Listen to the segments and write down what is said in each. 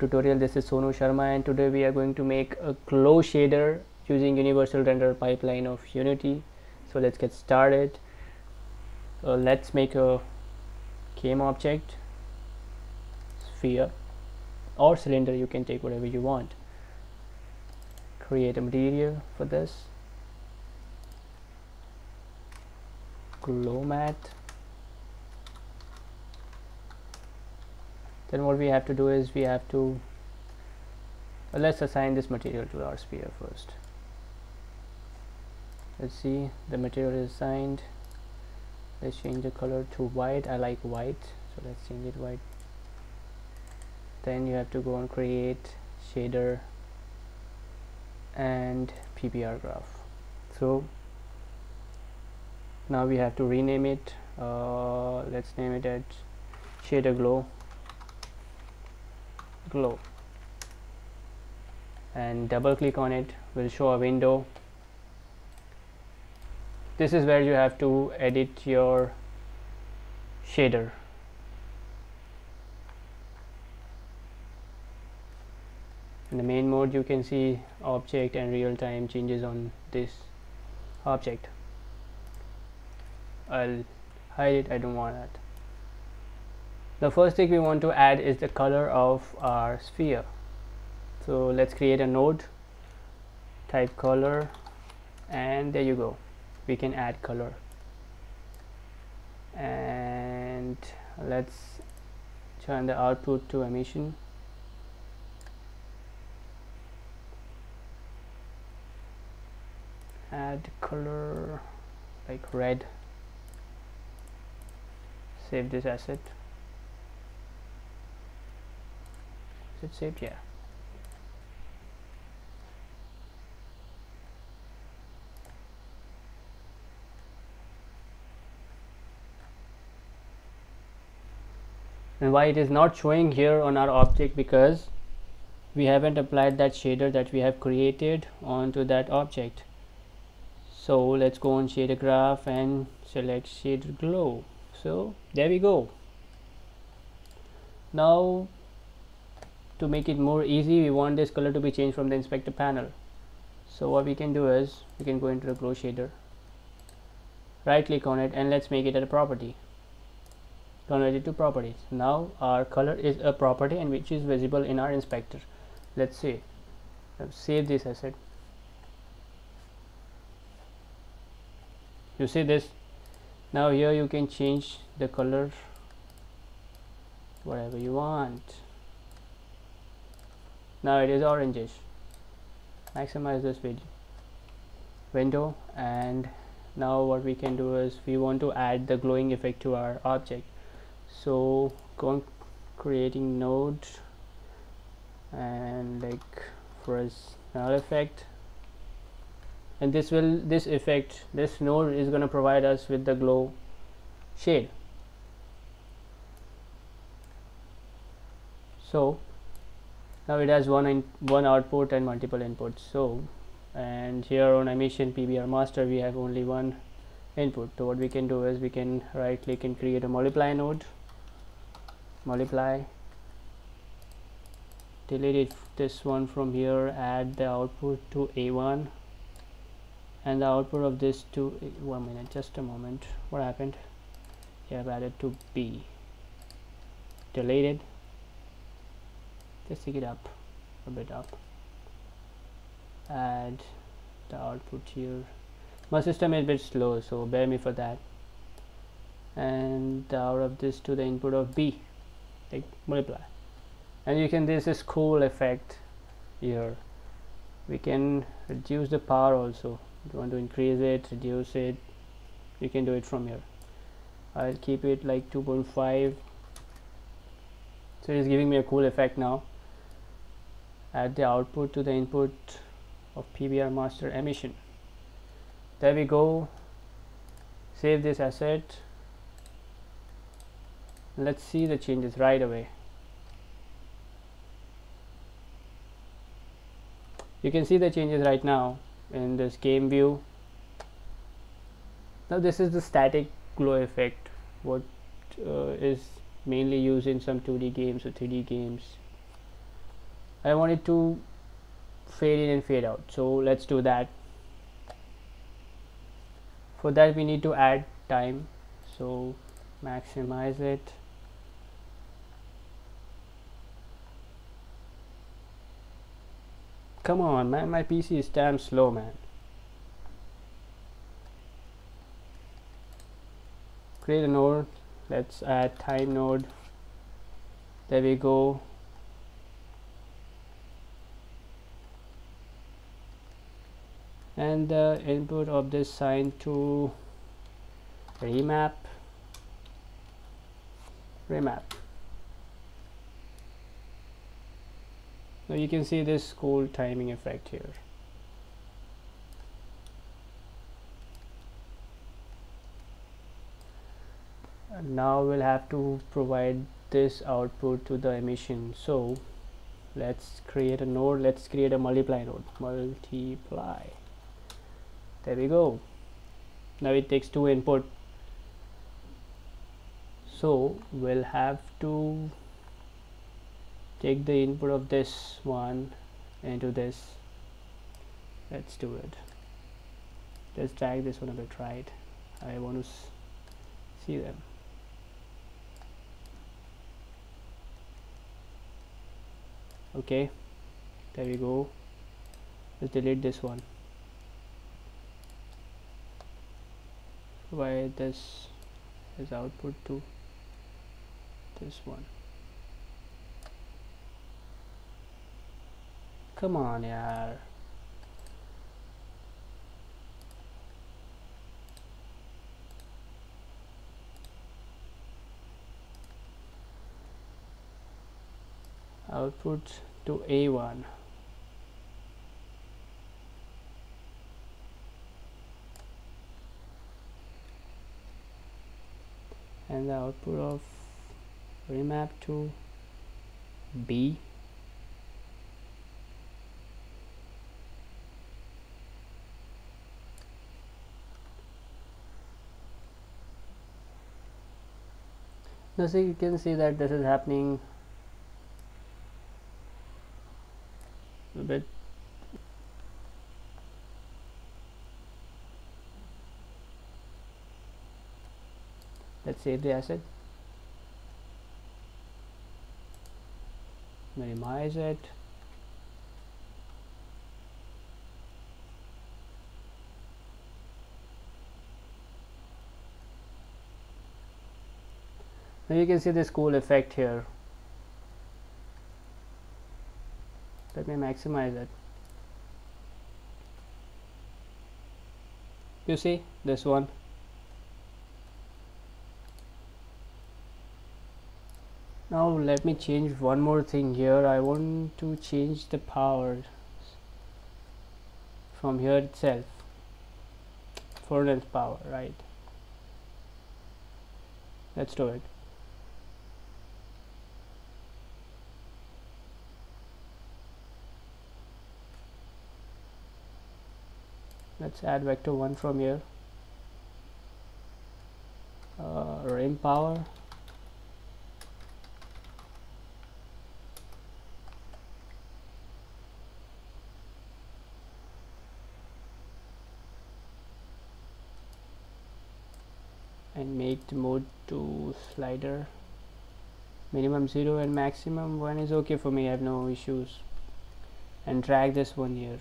tutorial. This is Sonu Sharma and today we are going to make a glow shader using universal render pipeline of unity. So let's get started. Uh, let's make a game object sphere or cylinder. You can take whatever you want. Create a material for this. Glow matte then what we have to do is we have to well, let's assign this material to our sphere first. Let's see the material is assigned. Let's change the color to white. I like white so let's change it white. Then you have to go and create shader and PBR graph. So now we have to rename it. Uh, let's name it as shader glow glow. And double click on it will show a window. This is where you have to edit your shader. In the main mode you can see object and real-time changes on this object. I'll hide it I don't want that the first thing we want to add is the color of our sphere. So let's create a node type color and there you go. We can add color. And let's turn the output to emission. Add color like red. Save this asset is it saved yeah and why it is not showing here on our object because we haven't applied that shader that we have created onto that object. So let's go on shader graph and select shader glow so there we go. Now to make it more easy we want this color to be changed from the inspector panel. So what we can do is we can go into the glow shader right click on it and let's make it a property. Convert it to properties. Now our color is a property and which is visible in our inspector. Let's see. Let's save this asset. You see this? Now here you can change the color whatever you want now it is orangish maximize this window and now what we can do is we want to add the glowing effect to our object. So go creating node and like for a null effect. And this will this effect this node is going to provide us with the glow shade. So now it has one in one output and multiple inputs. So and here on emission pbr master we have only one input. So what we can do is we can right click and create a multiply node. Multiply. Delete it, this one from here add the output to a1 and the output of this to one minute just a moment. What happened? Yeah I've added to b. Delete it just take it up a bit up. Add the output here my system is a bit slow so bear me for that. And out of this to the input of b like multiply. And you can this is cool effect here. We can reduce the power also. If you want to increase it reduce it you can do it from here. I'll keep it like 2.5 so it's giving me a cool effect now add the output to the input of PBR master emission. There we go. Save this asset. Let's see the changes right away. You can see the changes right now in this game view. Now this is the static glow effect what uh, is mainly used in some 2d games or 3d games I want it to fade in and fade out. So let's do that. For that we need to add time. So maximize it. Come on man. My PC is damn slow man. Create a node. Let's add time node. There we go and the input of this sine to remap. Remap. Now you can see this cool timing effect here. And now we'll have to provide this output to the emission. So let's create a node. Let's create a multiply node. Multiply there we go. Now it takes two input. So we'll have to take the input of this one into this. Let's do it. Let's drag this one a bit right? I want to see them. Okay. There we go. Let's delete this one why this is output to this one. Come on yaar. Output to A1 and the output of remap to B. Now see you can see that this is happening a bit save the asset minimize it. Now you can see this cool effect here. Let me maximize it. You see this one now let me change one more thing here. I want to change the power from here itself. Fresnel power right. Let's do it. Let's add vector 1 from here. Uh, power and make the mode to slider. Minimum 0 and maximum 1 is okay for me I have no issues. And drag this one here.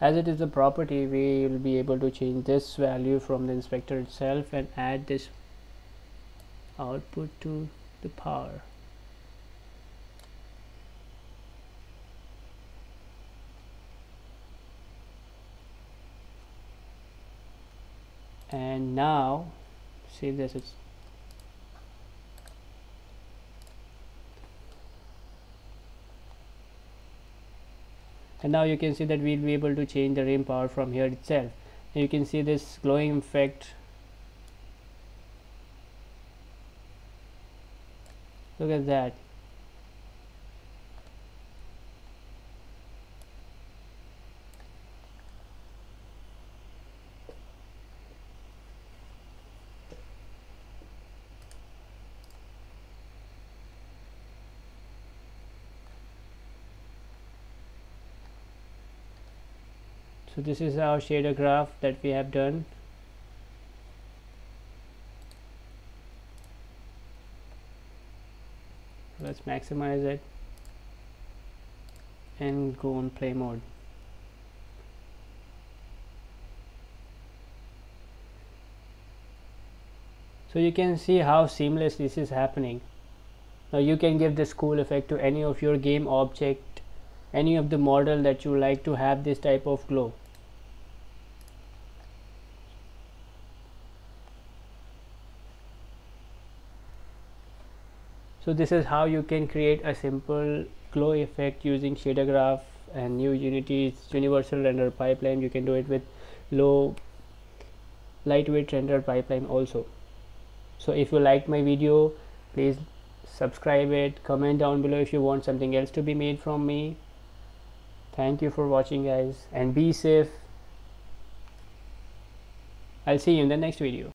As it is a property we will be able to change this value from the inspector itself and add this output to the power and now see this is and now you can see that we'll be able to change the rim power from here itself. And you can see this glowing effect. Look at that so this is our shader graph that we have done. Let's maximize it and go on play mode. So you can see how seamless this is happening. Now you can give this cool effect to any of your game object any of the model that you like to have this type of glow so this is how you can create a simple glow effect using shader graph and new unity's universal render pipeline. You can do it with low lightweight render pipeline also. So if you liked my video please subscribe it comment down below if you want something else to be made from me. Thank you for watching guys and be safe. I'll see you in the next video